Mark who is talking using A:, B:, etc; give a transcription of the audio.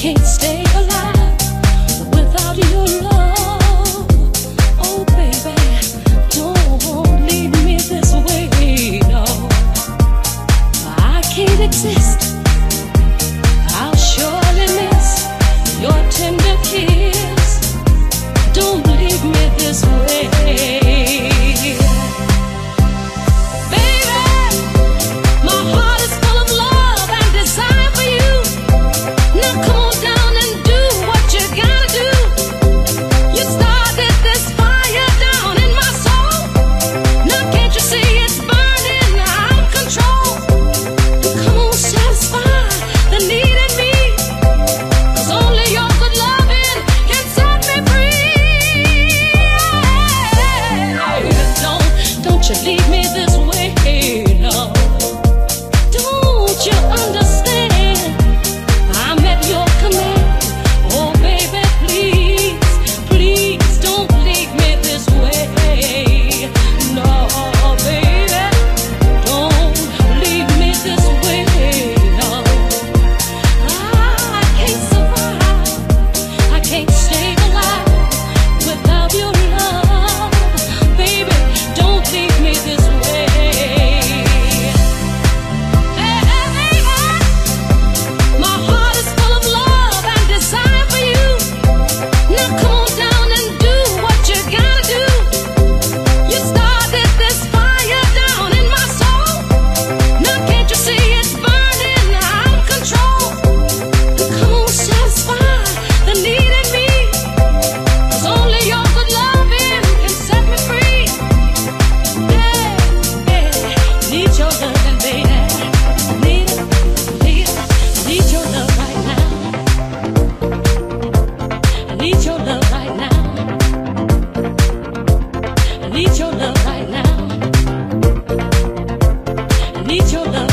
A: can't stay. Now come